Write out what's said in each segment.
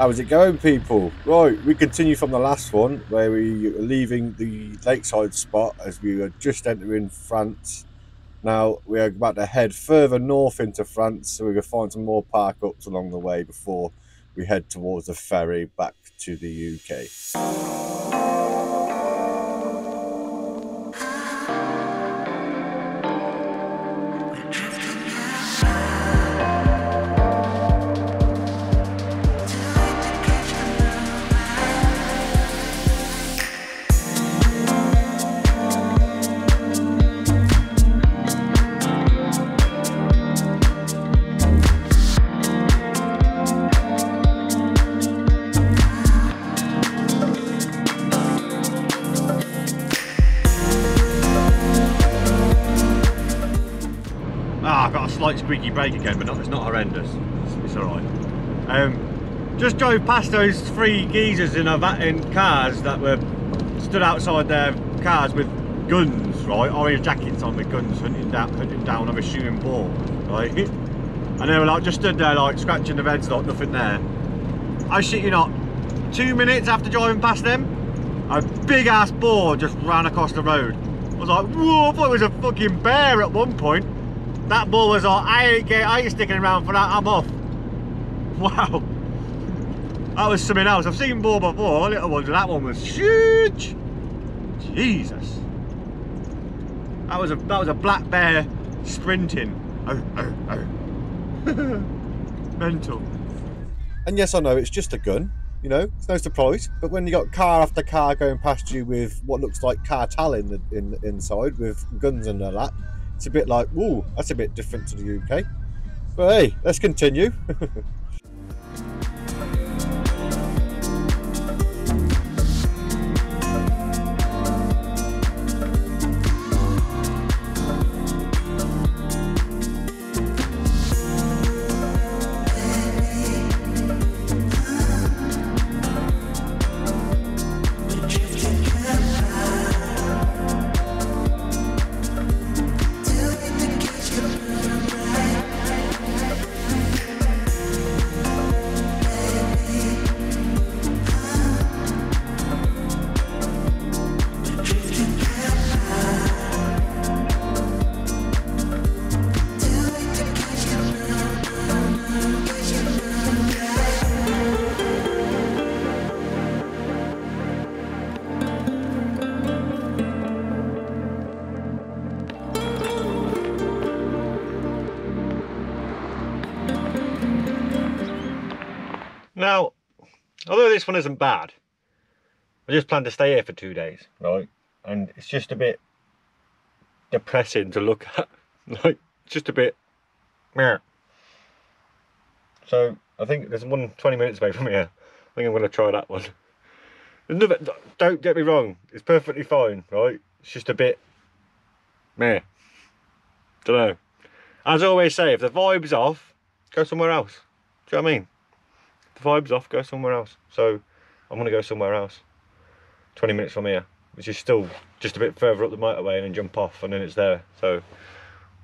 How's it going, people? Right, we continue from the last one where we were leaving the lakeside spot as we were just entering France. Now we are about to head further north into France, so we can find some more park ups along the way before we head towards the ferry back to the UK. Brake again, but not, it's not horrendous. It's, it's all right. Um, just drove past those three geezers in, a in cars that were stood outside their cars with guns, right? Orange jackets on with guns, hunting down, hunting down I'm assuming ball, right? And they were like just stood there like scratching their heads like nothing there. I shit you not, two minutes after driving past them, a big ass boar just ran across the road. I was like, whoa, I thought it was a fucking bear at one point. That bull was all, I ain't, get, I ain't sticking around for that, I'm off. Wow. That was something else. I've seen bull before, little ones, and that one was huge. Jesus. That was a that was a black bear sprinting. Oh, oh, oh. Mental. And yes, I know it's just a gun, you know, it's no surprise. But when you got car after car going past you with what looks like cartel in the in inside with guns and all that, it's a bit like, whoa, that's a bit different to the UK. But hey, let's continue. although this one isn't bad, I just plan to stay here for two days, right? And it's just a bit depressing to look at. like, just a bit. Meh. So, I think there's one 20 minutes away from here. I think I'm going to try that one. Another, don't get me wrong, it's perfectly fine, right? It's just a bit. Meh. Don't know. As I always say, if the vibe's off, go somewhere else. Do you know what I mean? The vibe's off, go somewhere else. So I'm gonna go somewhere else. 20 minutes from here, which is still just a bit further up the motorway and then jump off and then it's there. So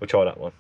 we'll try that one.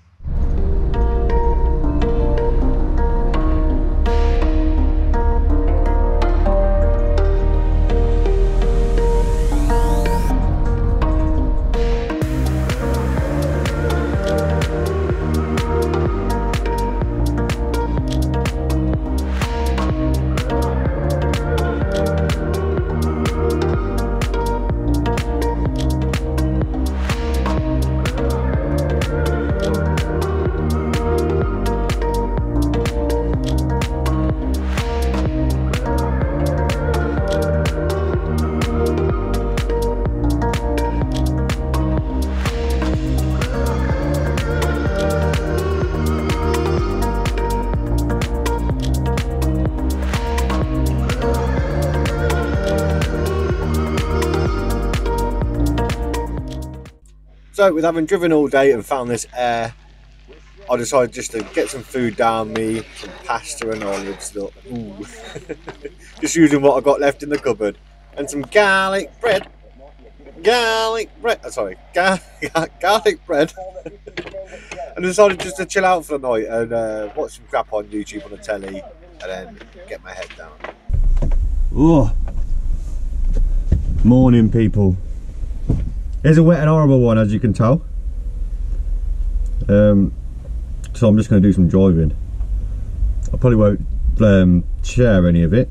So, with having driven all day and found this air, I decided just to get some food down me, some pasta and olives. Look, ooh. just using what I got left in the cupboard, and some garlic bread. Garlic bread. oh, sorry, gar- garlic bread. and decided just to chill out for the night and uh, watch some crap on YouTube on the telly. and then get my head down. Oh, morning, people. It's a wet and horrible one, as you can tell. Um, so I'm just going to do some driving. I probably won't um, share any of it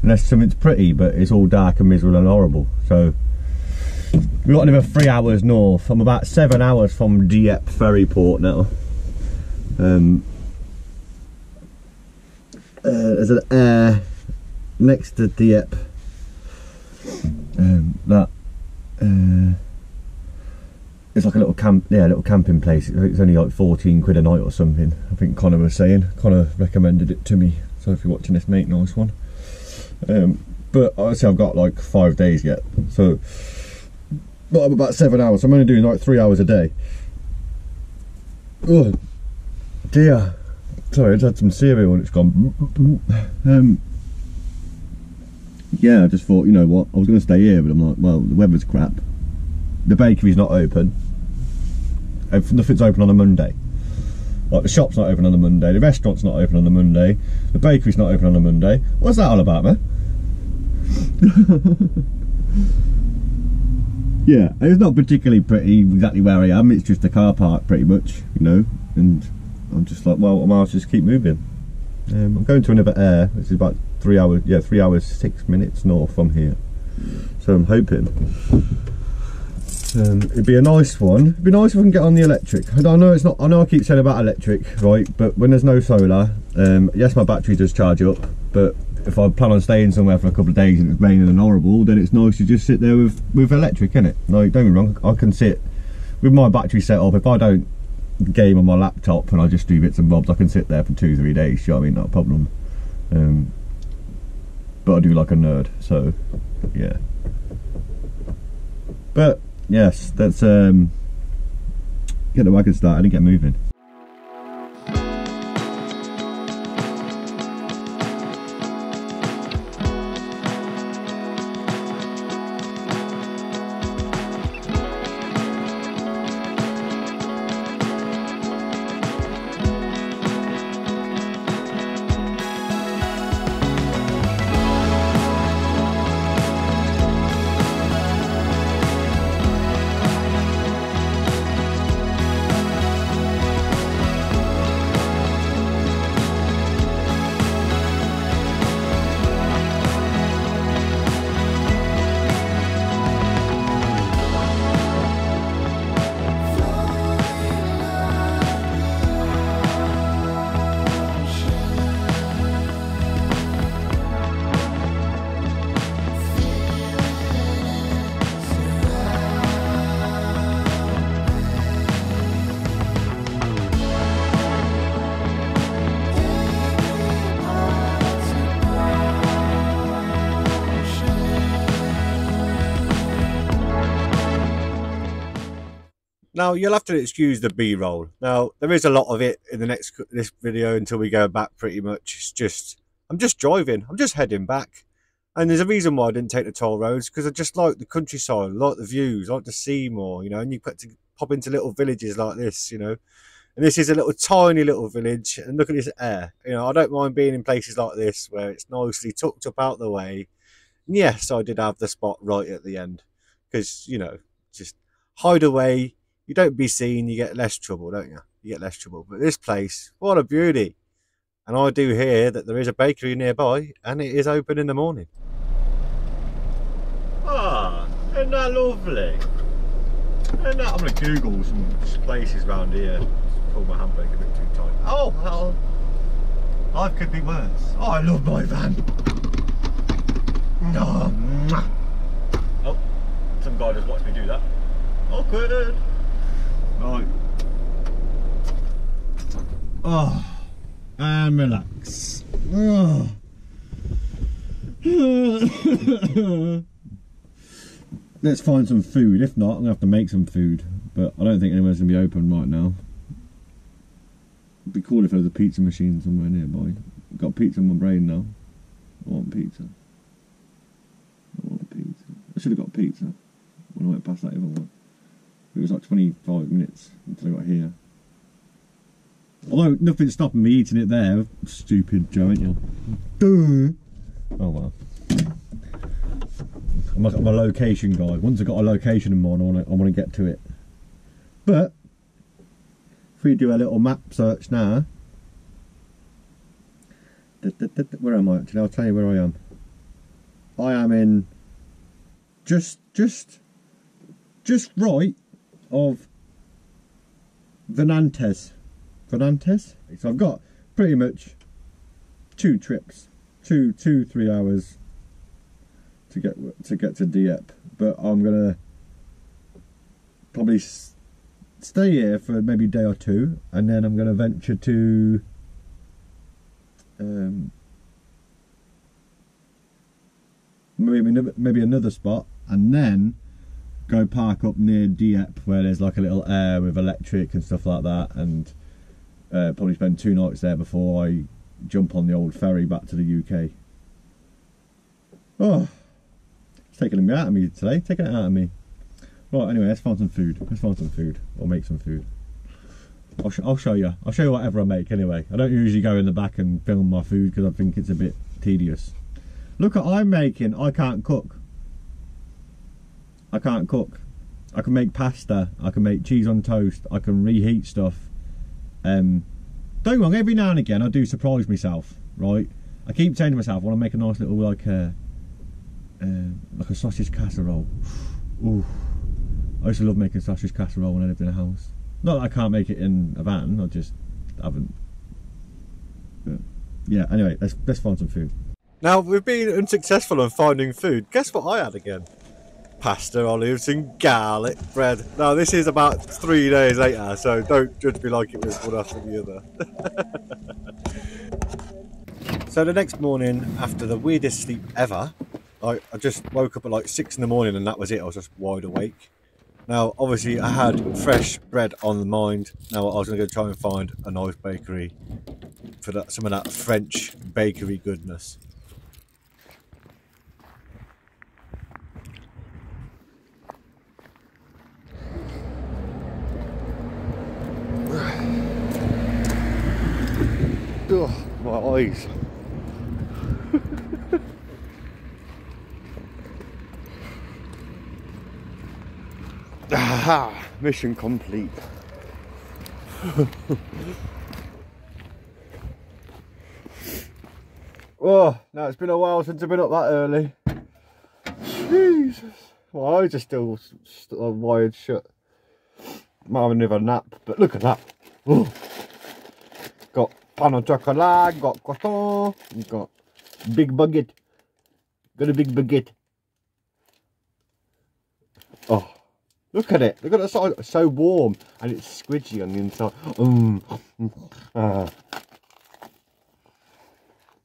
unless something's pretty, but it's all dark and miserable and horrible. So we've got another three hours north. I'm about seven hours from Dieppe ferry port now. Um, uh, there's an air next to Dieppe. Uh, it's like a little camp, yeah, little camping place. It's only like 14 quid a night or something. I think Connor was saying. Connor recommended it to me. So if you're watching this, mate, nice one. Um, but say I've got like five days yet. So, but I'm about seven hours. I'm only doing like three hours a day. Oh dear. Sorry, I just had some cereal and it's gone. Um, yeah, I just thought, you know what, I was going to stay here, but I'm like, well, the weather's crap. The bakery's not open. Nothing's open on a Monday. Like the shop's not open on a Monday, the restaurant's not open on a Monday, the bakery's not open on a Monday. What's that all about, man? yeah, it's not particularly pretty exactly where I am. It's just a car park, pretty much, you know. And I'm just like, well, I might just keep moving. Um, I'm going to another air, which is about three hours, yeah, three hours six minutes north from here. So I'm hoping um, it'd be a nice one. It'd be nice if we can get on the electric. I know it's not. I know I keep saying about electric, right? But when there's no solar, um, yes, my battery does charge up. But if I plan on staying somewhere for a couple of days and it's raining and horrible, then it's nice to just sit there with with electric, isn't it? No, don't be wrong. I can sit with my battery set up. If I don't game on my laptop and I just do bits and bobs, I can sit there for two, three days. You know I mean? Not a problem. Um, but I do like a nerd, so yeah. But yes, let's um, get the wagon started and get moving. Now you'll have to excuse the B-roll. Now there is a lot of it in the next this video until we go back. Pretty much, it's just I'm just driving. I'm just heading back, and there's a reason why I didn't take the toll roads because I just like the countryside, like the views, like to see more. You know, and you put to pop into little villages like this. You know, and this is a little tiny little village, and look at this air. You know, I don't mind being in places like this where it's nicely tucked up out the way. And yes, I did have the spot right at the end because you know, just hide away you don't be seen, you get less trouble, don't you? You get less trouble. But this place, what a beauty. And I do hear that there is a bakery nearby and it is open in the morning. Ah, isn't that lovely? That, I'm going to Google some places around here. Pull my handbrake a bit too tight. Oh, hell. Life could be worse. Oh, I love my van. No. Oh, some guy just watched me do that. Awkward. Right. Oh, and relax. Oh. Let's find some food. If not, I'm to have to make some food. But I don't think going to be open right now. It'd be cool if there was a pizza machine somewhere nearby. Got pizza in my brain now. I want pizza. I want pizza. I should have got pizza when I went past that other one. It was like 25 minutes until I got here. Although nothing's stopping me eating it there. Stupid Joe, ain't you? Duh. Oh well. I'm a, I'm a location guy. Once I've got a location in mind, I want to I want to get to it. But if we do a little map search now, where am I? Actually, I'll tell you where I am. I am in just just just right of Venantes. Venantes. So I've got pretty much two trips, two two three hours to get to get to Dieppe, but I'm gonna probably stay here for maybe a day or two, and then I'm gonna venture to. Um, maybe maybe another spot, and then go park up near Dieppe where there's like a little air with electric and stuff like that, and uh, probably spend two nights there before I jump on the old ferry back to the UK. Oh, it's taking me out of me today, taking it out of me. Right, anyway, let's find some food. Let's find some food, or make some food. I'll, sh I'll show you. I'll show you whatever I make anyway. I don't usually go in the back and film my food because I think it's a bit tedious. Look at I'm making. I can't cook. I can't cook. I can make pasta. I can make cheese on toast. I can reheat stuff. Um, don't get wrong. Every now and again, I do surprise myself. Right. I keep saying to myself, I want to make a nice little like a uh, uh, like a sausage casserole. Ooh. I used to love making sausage casserole when I lived in a house. Not that I can't make it in a van. I just haven't. Yeah. Anyway, let's let's find some food. Now we've been unsuccessful in finding food. Guess what I had again? Pasta, olives and garlic bread. Now this is about three days later, so don't judge me like it was one after the other. so the next morning, after the weirdest sleep ever, I, I just woke up at like six in the morning and that was it. I was just wide awake. Now, obviously, I had fresh bread on the mind. Now, I was going to go try and find a nice bakery for that, some of that French bakery goodness. Oh, my eyes. Aha! Mission complete. oh, now it's been a while since I've been up that early. Jesus. My eyes are still, still uh, wired shut. Might have another nap, but look at that. Oh pan chocolat, got croissant, got big baguette. Got a big baguette. Oh, look at it. Look at the side. So warm and it's squidgy on the inside. Mm. Ah.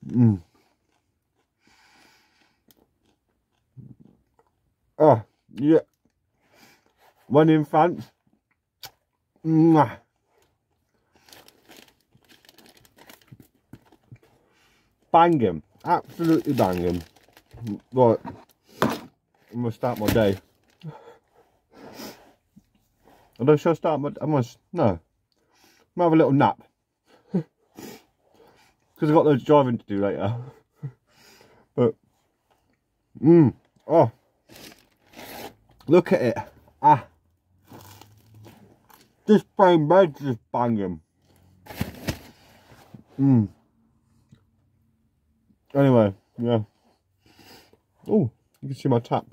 Mm. Oh, yeah. One in France. Mwah. Banging, absolutely bang banging. Right, I'm gonna start my day. I Although, should I start my? I must no. I'm gonna have a little nap because I've got loads driving to do later. but, mmm, oh, look at it. Ah, this plain bread's just banging. Mmm. Anyway, yeah. Oh, you can see my tap.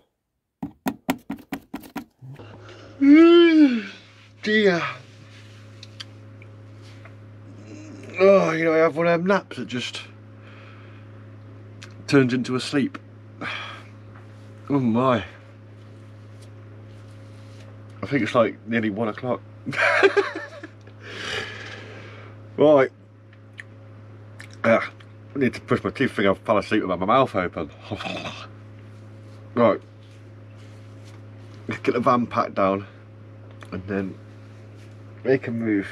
Mm, dear. Oh, you know, I have one of them naps that just turns into a sleep. Oh my. I think it's like nearly one o'clock. right. Yeah. I need to push my teeth thing. I fell asleep with my mouth open. right. Get the van packed down and then make a move.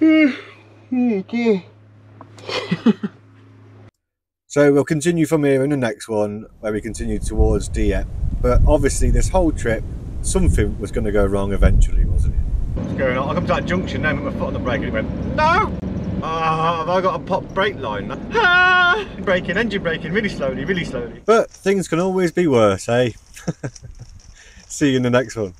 so we'll continue from here in the next one where we continue towards Dieppe. But obviously this whole trip, something was going to go wrong eventually, wasn't it? What's going on? I come to that junction then with my foot on the brake and it went, no! Ah, have I got a pop brake line? Ah! Braking, engine braking, really slowly, really slowly. But things can always be worse, eh? See you in the next one.